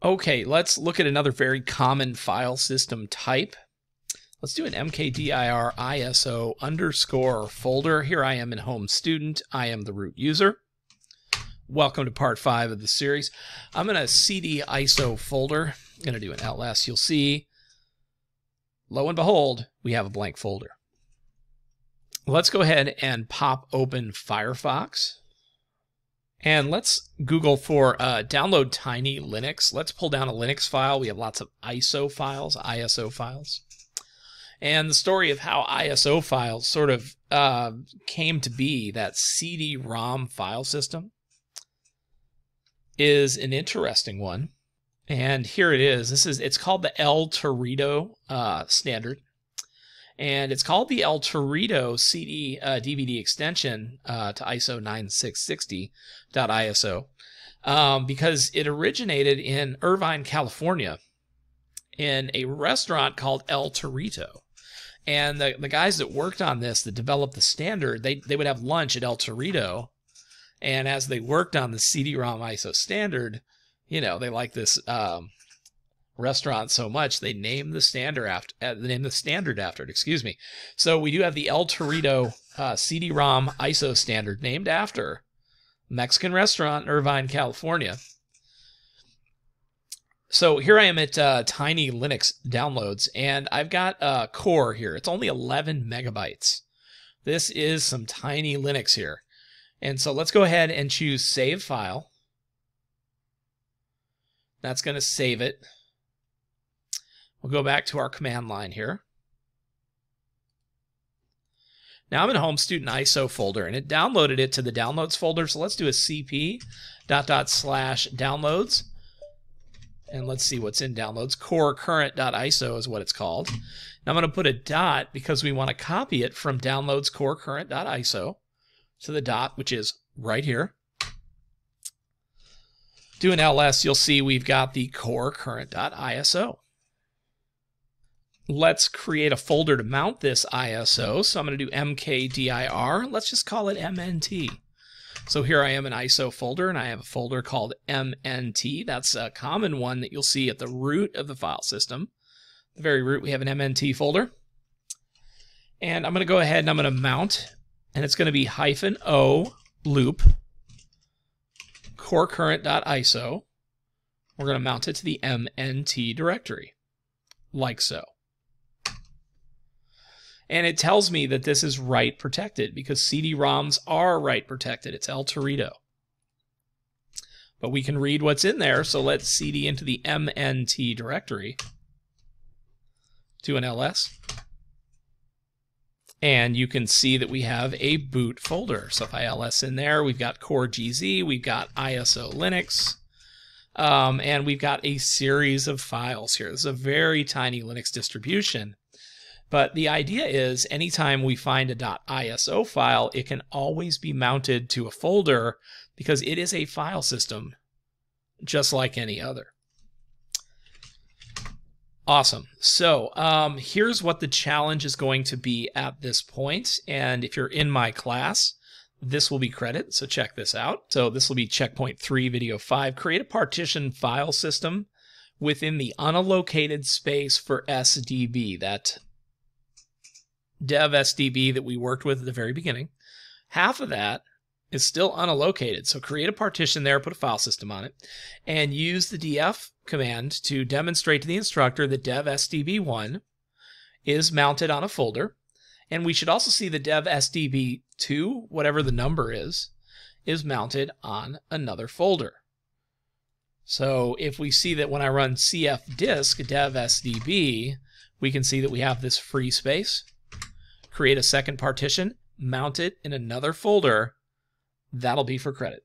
Okay, let's look at another very common file system type. Let's do an mkdir iso underscore folder. Here I am in home student. I am the root user. Welcome to part five of the series. I'm going to cd iso folder. I'm going to do an ls. You'll see, lo and behold, we have a blank folder. Let's go ahead and pop open Firefox. And let's Google for uh, download Tiny Linux. Let's pull down a Linux file. We have lots of ISO files, ISO files. And the story of how ISO files sort of uh, came to be, that CD-ROM file system, is an interesting one. And here it is. This is it's called the El Torito uh, standard and it's called the El Torito CD uh, DVD extension uh, to ISO 9660.iso um, because it originated in Irvine, California, in a restaurant called El Torito. And the, the guys that worked on this, that developed the standard, they, they would have lunch at El Torito. And as they worked on the CD-ROM ISO standard, you know, they like this um, restaurant so much they named the standard after uh, they the standard after it. Excuse me. So we do have the El Torito uh, CD-ROM ISO standard named after Mexican restaurant in Irvine, California. So here I am at uh, Tiny Linux downloads, and I've got a core here. It's only 11 megabytes. This is some Tiny Linux here. And so let's go ahead and choose Save File. That's going to save it. We'll go back to our command line here. Now I'm in home student ISO folder and it downloaded it to the downloads folder. So let's do a cp dot dot slash downloads. And let's see what's in downloads. Core current dot ISO is what it's called. Now I'm going to put a dot because we want to copy it from downloads core current dot ISO to the dot, which is right here. Do an ls, you'll see we've got the core current dot ISO let's create a folder to mount this ISO. So I'm going to do mkdir. Let's just call it mnt. So here I am in ISO folder, and I have a folder called mnt. That's a common one that you'll see at the root of the file system. The very root, we have an mnt folder. And I'm going to go ahead and I'm going to mount, and it's going to be hyphen o loop core current.iso. We're going to mount it to the mnt directory, like so. And it tells me that this is write protected because CD-ROMs are write protected. It's El Torito. But we can read what's in there, so let's cd into the mnt directory to an ls. And you can see that we have a boot folder. So if I ls in there, we've got core GZ, we've got ISO Linux, um, and we've got a series of files here. This is a very tiny Linux distribution. But the idea is anytime we find a .iso file, it can always be mounted to a folder because it is a file system just like any other. Awesome. So um, here's what the challenge is going to be at this point. And if you're in my class, this will be credit. So check this out. So this will be checkpoint three, video five. Create a partition file system within the unallocated space for SDB. That dev SDB that we worked with at the very beginning. Half of that is still unallocated. So create a partition there, put a file system on it, and use the df command to demonstrate to the instructor that dev SDB1 is mounted on a folder. And we should also see the dev SDB2, whatever the number is, is mounted on another folder. So if we see that when I run cfdisk dev SDB, we can see that we have this free space create a second partition, mount it in another folder. That'll be for credit.